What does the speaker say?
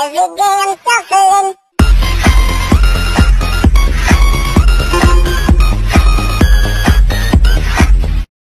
Every day I'm suffering.